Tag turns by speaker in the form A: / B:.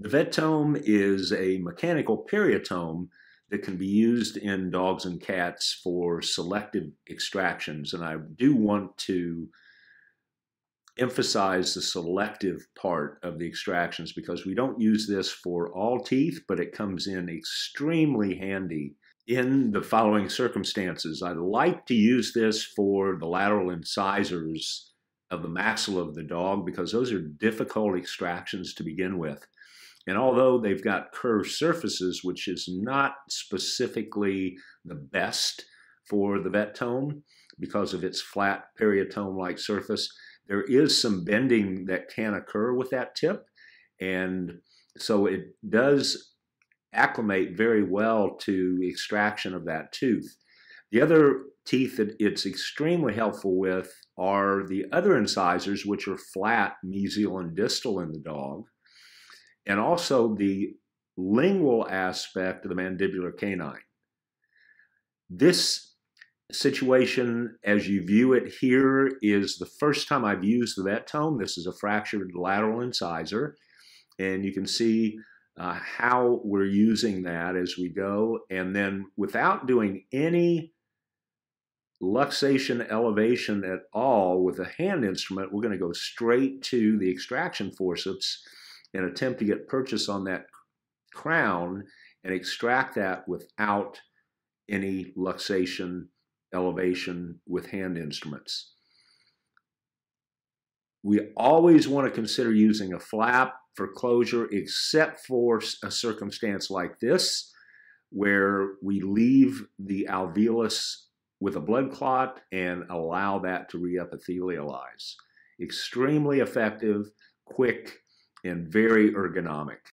A: The Vet-Tome is a mechanical periotome that can be used in dogs and cats for selective extractions. And I do want to emphasize the selective part of the extractions because we don't use this for all teeth, but it comes in extremely handy in the following circumstances. I like to use this for the lateral incisors of the maxilla of the dog because those are difficult extractions to begin with. And although they've got curved surfaces, which is not specifically the best for the Vet-Tome because of its flat periotome-like surface, there is some bending that can occur with that tip. And so it does acclimate very well to extraction of that tooth. The other teeth that it's extremely helpful with are the other incisors, which are flat, mesial and distal in the dog, and also the lingual aspect of the mandibular canine. This situation, as you view it here, is the first time I've used the Vet-Tome. This is a fractured lateral incisor, and you can see uh, how we're using that as we go. And then without doing any luxation elevation at all with a hand instrument, we're going to go straight to the extraction forceps and attempt to get purchase on that crown and extract that without any luxation elevation with hand instruments. We always want to consider using a flap for closure except for a circumstance like this where we leave the alveolus with a blood clot and allow that to reepithelialize. Extremely effective, quick, and very ergonomic.